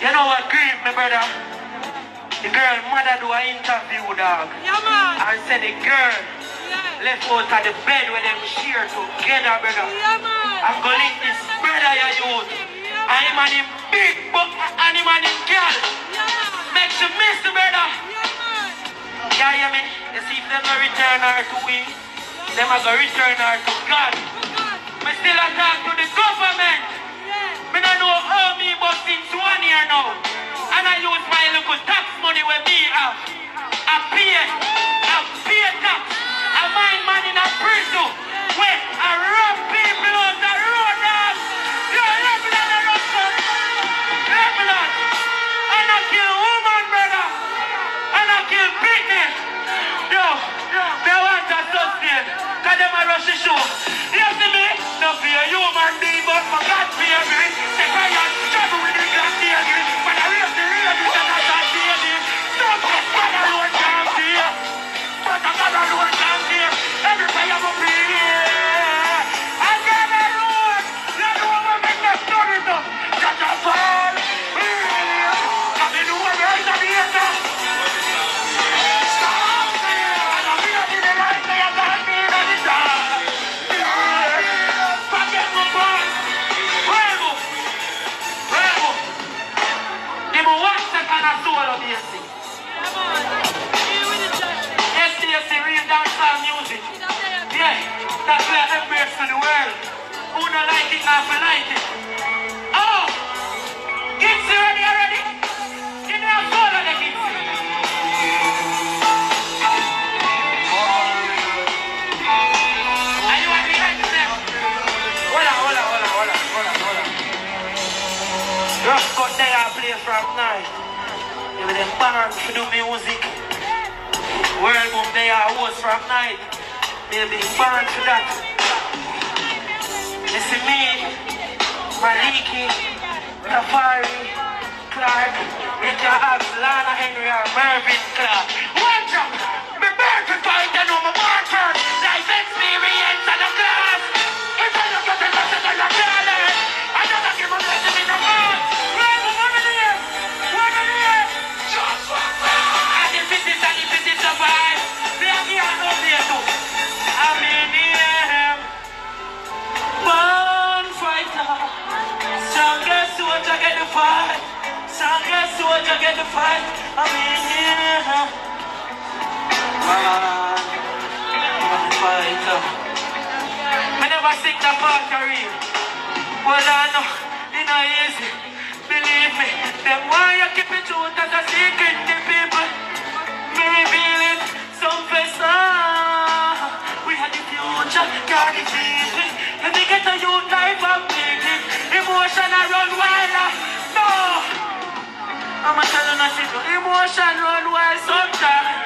You know what grieve me, brother? The girl mother do an interview, dog. Yeah, man. And said the girl Yeah. left out of the bed where them share together, brother. Yeah, man. I'm gonna link this brother, ya youth. Yeah, And him and him big, but and him and him girl. Yeah, man. Make you miss the brother. Yeah, man. Yeah, hear me? You see if them no return her to we, them a go return her to God. Me still a talk to the government. Yeah. Me no know now. And I use my little tax money with me have. I pay, I pay tax. I mind in a prison. Where people. You me and I kill brother. And I kill business. Me want to sustain. Cause them a rush the show. See me? No fear human being, but my God Don't like it, not to like it. Oh! Kids ready already? Give me a phone on the kids. You hold on, hold on. Rough cut there I play from night. Were them born to do music. World boom they are host from night. They've been for that. Me, Maliki, Tafari, Clark, can ask Lana Henry Mervyn Clark. Soldier get the fight. Strongest soldier get the fight. I'm in here. Born fighter. I never sing that part real. Well, I know it not easy. Believe me, them why you keep it truth as a secret to people. Me reveal it, some face ah. We had the future, God is easy. I'ma tell you nothing. Emotion run sometimes.